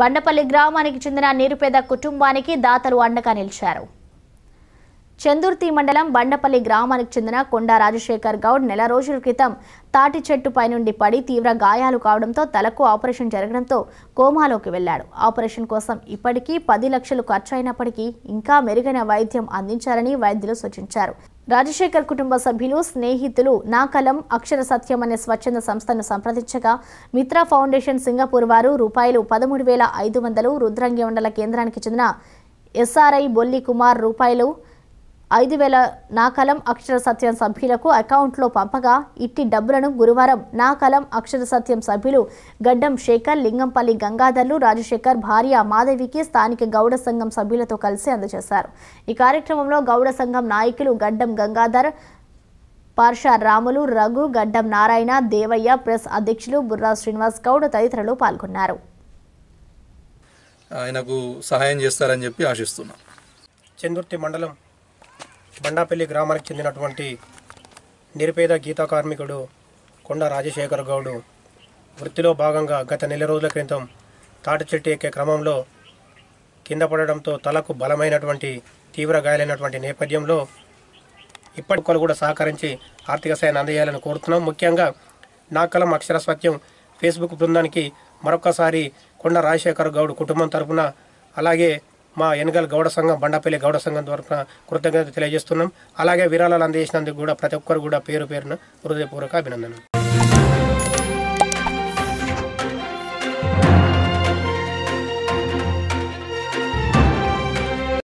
బండపల్లి గ్రామానికి చెందిన నిరుపేద కుటుంబానికి దాతలు అండగా నిలిచారు. చందుర్తి మండలం బండపల్లి గ్రామానికి చెందిన కొండా రాజశేఖర్ గౌడ్ నెల రోజుల క్రితం తాటి చెట్టుపై నుండి పడి తీవ్ర గాయాలు కావడంతో తలకు ఆపరేషన్ జరగడంతో కోమాలోకి వెళ్ళాడు ఆపరేషన్ కోసం ఇప్పటికీ పది లక్షలు ఖర్చు అయినప్పటికీ ఇంకా మెరుగైన వైద్యం అందించాలని వైద్యులు సూచించారు. రాజశేఖర్ కుటుంబ సభ్యులు స్నేహితులు నాకలం అక్షర సత్యం అనే స్వచ్ఛంద సంస్థను సంప్రదించగా మిత్రా ఫౌండేషన్ సింగపూర్ వారు రూపాయలు పదమూడు వేల ఐదు వందలు రుద్రంగి మండల కేంద్రానికి చెందిన ఎస్ఆర్ఐ బొల్లి కుమార్ రూపాయలు ఐదు వేల నాకలం అక్షర సత్యం సభ్యులకు అకౌంట్లో పంపగా ఇట్టి డబ్బులను గురువారం నాకలం అక్షర సత్యం సభ్యులు గడ్డం శేఖర్ లింగంపల్లి గంగాధర్లు రాజశేఖర్ భార్య మాధవికి స్థానిక గౌడ సంఘం సభ్యులతో కలిసి అందజేశారు. ఈ కార్యక్రమంలో గౌడ సంఘం నాయకులు గడ్డం గంగాధర్ పార్షా రాములు రఘు గడ్డం నారాయణ దేవయ్య ప్రెస్ అధ్యక్షులు బుర్రా శ్రీనివాస్ గౌడ్ తదితరులు పాల్గొన్నారు. ఆయనకు సహాయం చేస్తారని చెప్పి ఆశిస్తున్నాం. చందుర్తి మండలం బండాపల్లి గ్రామానికి చెందినటువంటి నిరుపేద గీతా కార్మికుడు కొండ రాజశేఖర్ గౌడు వృత్తిలో భాగంగా గత నెల రోజుల క్రితం తాటి చెట్టు ఎక్కే క్రమంలో కింద పడడంతో తలకు బలమైనటువంటి తీవ్ర గాయాలైనటువంటి నేపథ్యంలో ఇప్పటికొలు కూడా సహకరించి ఆర్థిక సాయాన్ని అందజేయాలని కోరుతున్నాం. ముఖ్యంగా నాకలం అక్షర సత్యం ఫేస్బుక్ బృందానికి మరొకసారి కొండ రాజశేఖర్ గౌడ్ కుటుంబం తరఫున అలాగే మా ఎనగల్ గౌడ సంఘం బండపల్లి గౌడ సంఘం ద్వారా కృతజ్ఞత తెలియజేస్తున్నాం. అలాగే విరాళాలు అందజేసినందుకు కూడా ప్రతి ఒక్కరు కూడా పేరు పేరున హృదయపూర్వక అభినందనలు.